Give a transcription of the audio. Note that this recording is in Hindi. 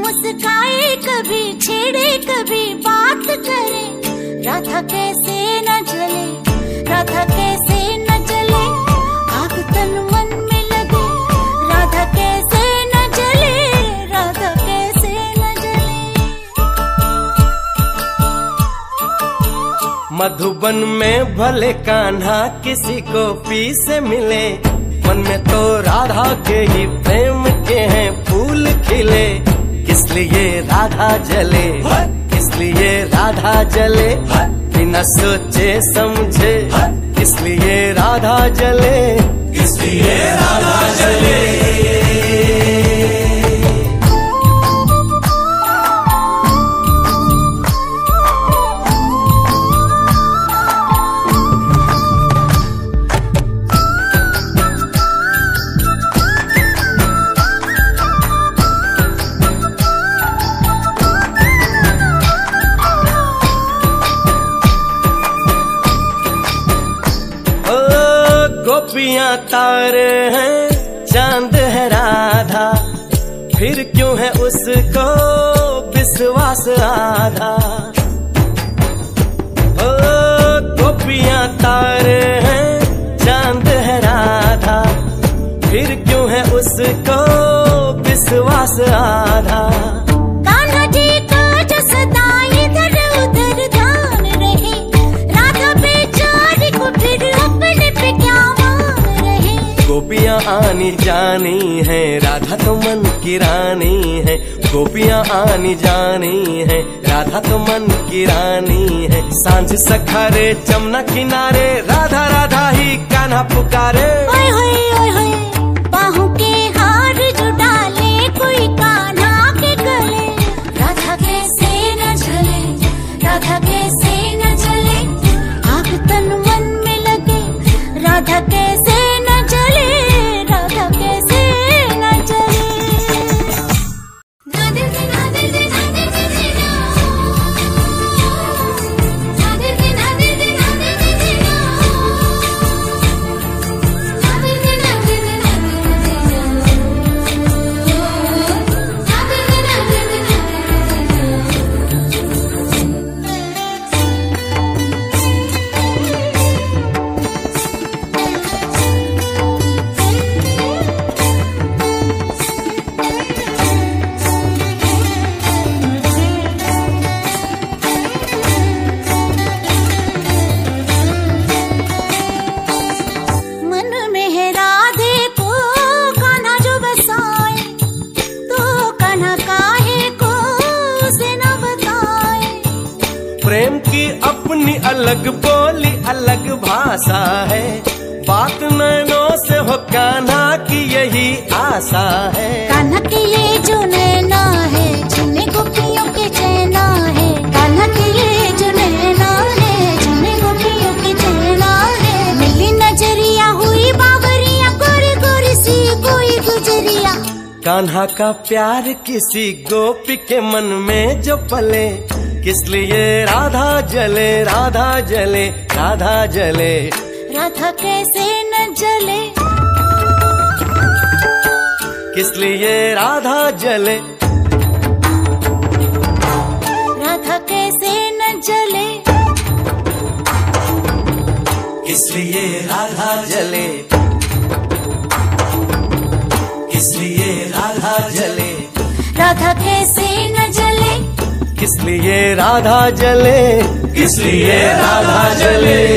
मुस्काए, कभी छेड़े, कभी बात करे। राधा कैसे न जले, राधा कैसे न जले। आग तन मन में लगे, राधा कैसे न जले, राधा कैसे न जले। मधुबन में भले कान्हा किसी को पी से मिले, मन में तो राधा के ही प्रेम के हैं फूल खिले। किस लिए राधा जले। इसलिए लिए राधा जले। बिना सोचे समझे। इसलिए राधा जले। इसलिए राधा जले। गोपियाँ तारे हैं, चाँद है राधा। फिर क्यों है उसको विश्वास आधा? ओ, गोपियाँ तारे आनी जानी है, राधा तो मन की रानी है, गोपियाँ आनी जानी है, राधा तो मन की रानी है। साँझ सखारे चमना किनारे, राधा राधा ही कान्हा पुकारे। की अपनी अलग बोली अलग भाषा है। बात नैनों से हो कान्हा की यही आशा है। कान्हा के ये जो नैना है जिन्हें गोपियों के चैना है। कान्हा के ये जो नैना है जिन्हें गोपियों के चैना है। मिली नज़रिया हुई बाबरिया गोरी गोरी सी कोई गुजरिया। कान्हा का प्यार किसी गोपी के मन में जो पले किस लिए राधा जले राधा जले राधा जले? राधा कैसे न जले? किस लिए राधा जले? राधा कैसे न जले? किस लिए राधा जले? किस लिए राधा जले? राधा कैसे किस लिए राधा जले? किस लिए राधा जले?